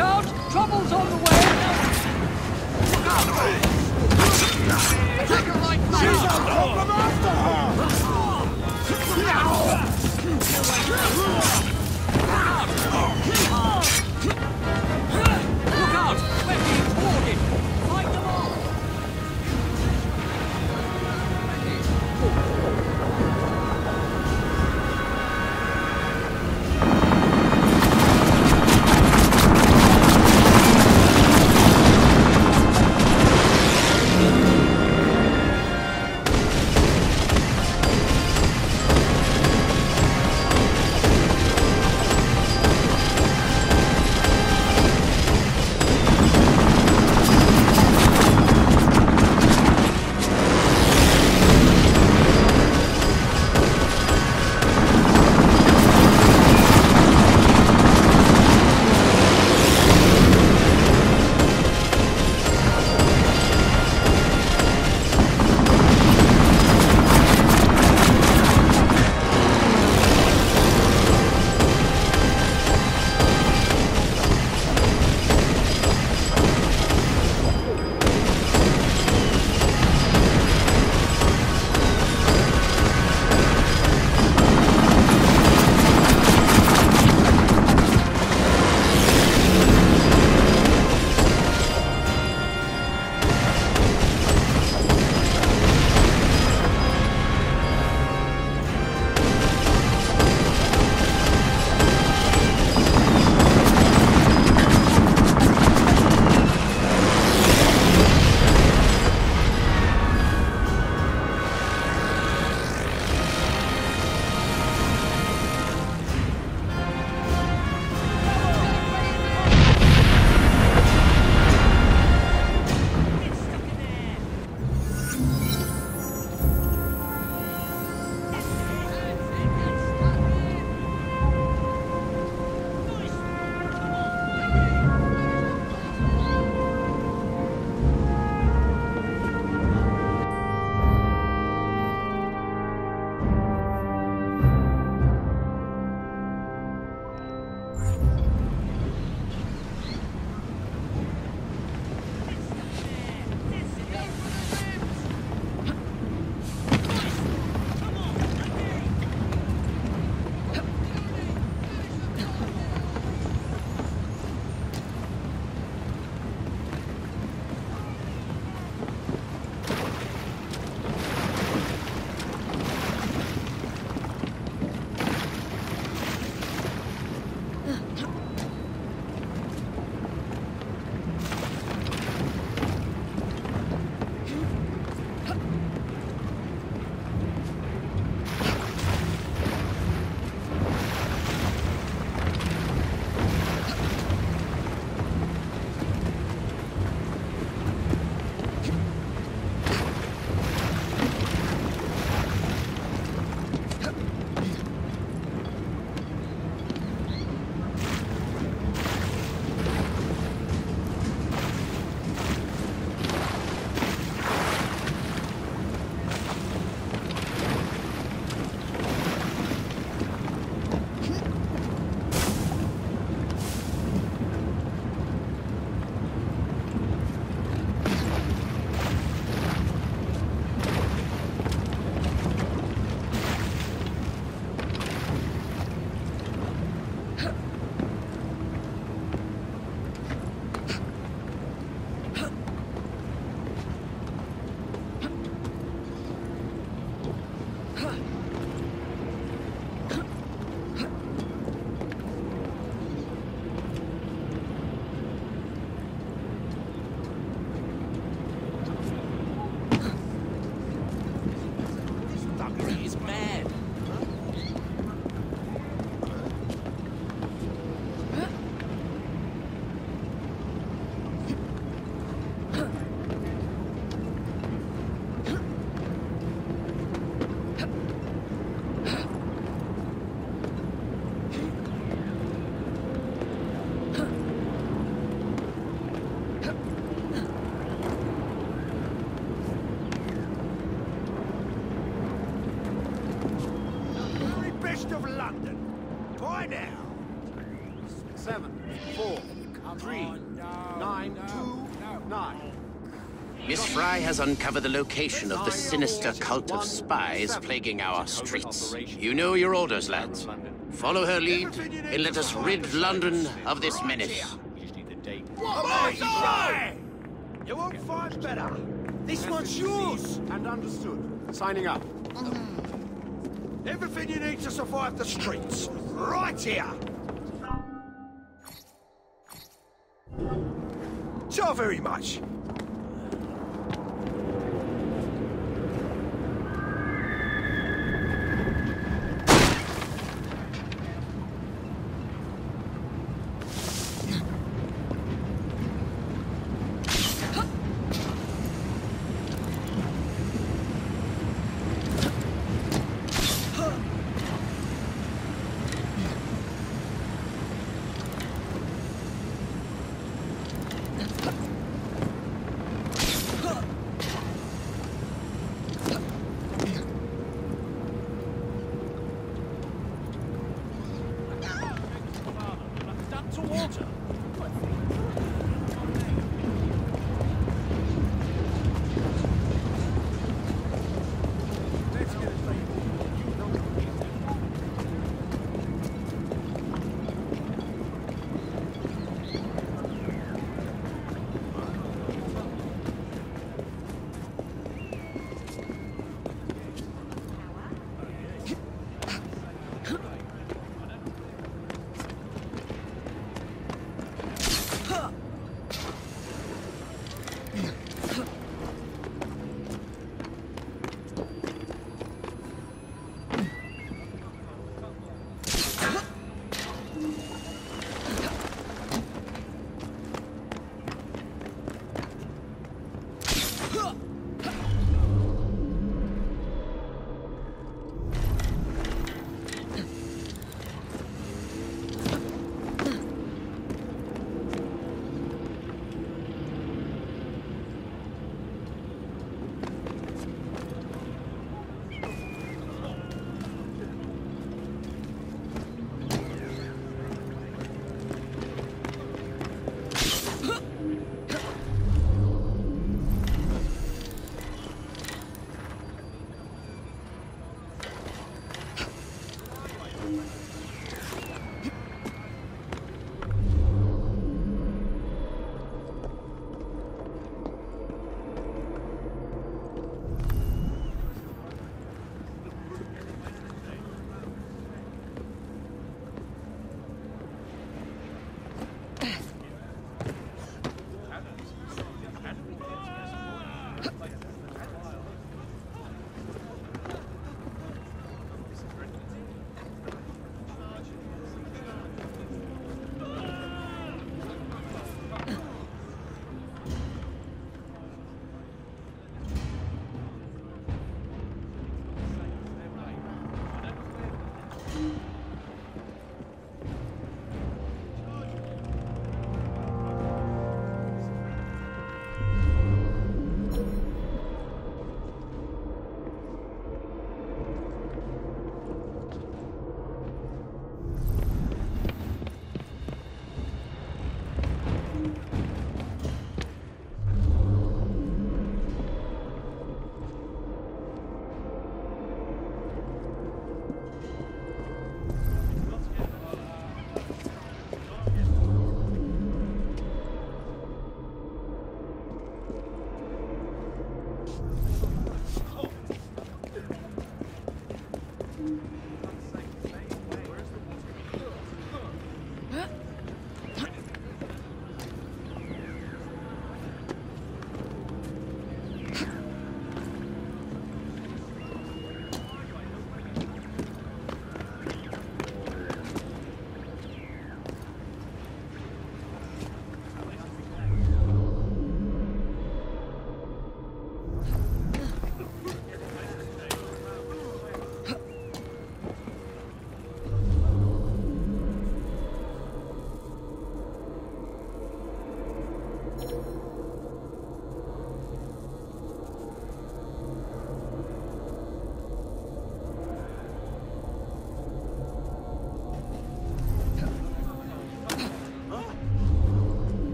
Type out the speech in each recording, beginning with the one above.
Charge Miss Frye has uncovered the location of the sinister cult of spies plaguing our streets. You know your orders, lads. Follow her lead, and let us rid London of this menace. Right! You won't find better. This one's yours. And understood. Signing up. Mm-hmm. Everything you need to survive the streets. Right here. So very much.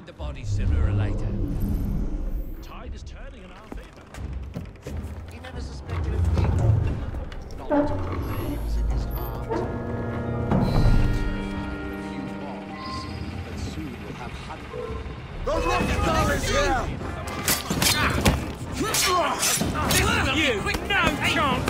Find the body sooner or later. Tide is turning in our favor. He never suspected a thing. Not to flames in his heart. A few bombs, but soon we'll have hundreds. The rock is here! You! No chance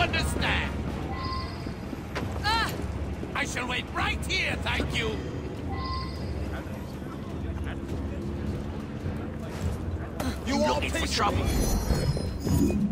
understand? Ah, I shall wait right here, thank you. You won't looking for trouble?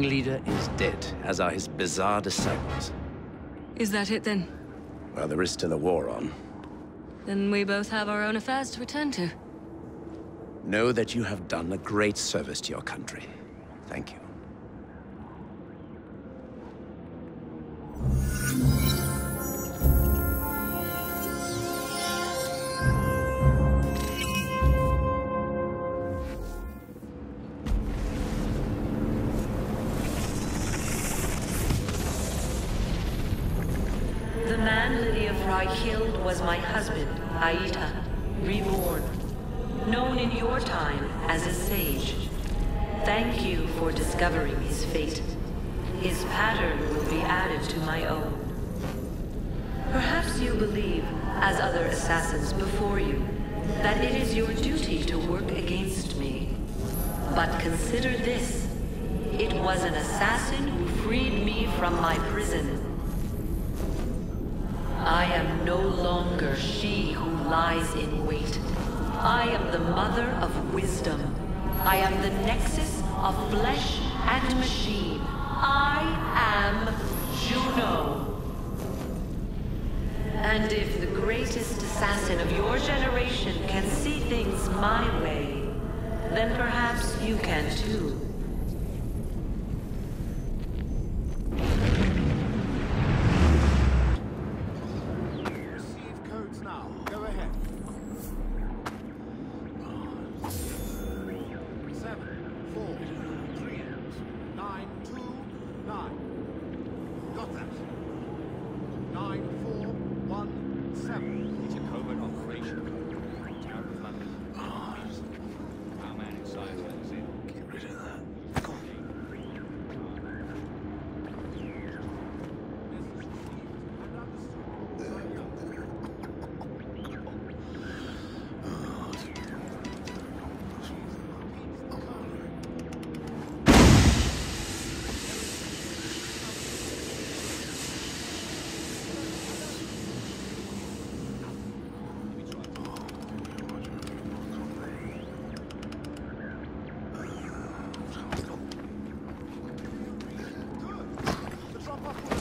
Ringleader is dead, as are his bizarre disciples. Is that it then? Well, there is still a war on. Then we both have our own affairs to return to. Know that you have done a great service to your country. Thank you. Man Lydia Frye killed was my husband, Aita, reborn, known in your time as a sage. Thank you for discovering his fate. His pattern will be added to my own. Perhaps you believe, as other assassins before you, that it is your duty to work against me. But consider this. It was an assassin who freed me from my prison. I am no longer she who lies in wait. I am the mother of wisdom. I am the nexus of flesh and machine. I am Juno. And if the greatest assassin of your generation can see things my way, then perhaps you can too.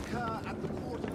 Occur at the coordinates.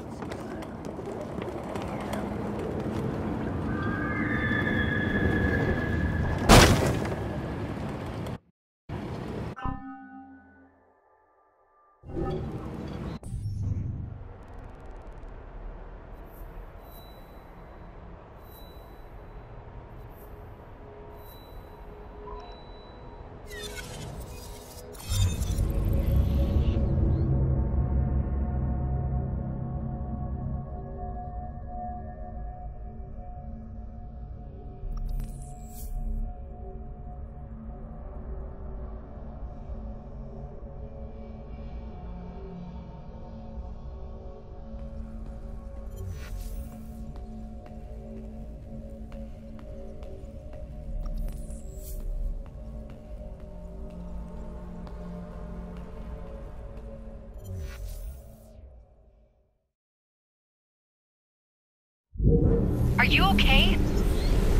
Are you okay?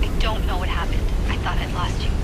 I don't know what happened. I thought I'd lost you.